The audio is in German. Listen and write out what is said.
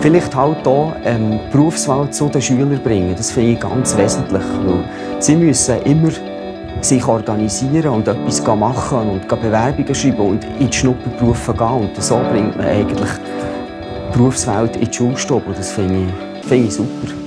vielleicht halt auch ähm, die Berufswahl zu den Schülern bringen. Das finde ich ganz wesentlich. Weil sie müssen immer sich organisieren und etwas machen und Bewerbungen schreiben und in die Schnupperberufe gehen. Und so bringt man eigentlich die Berufswelt in die Schulstube. Das finde ich, finde ich super.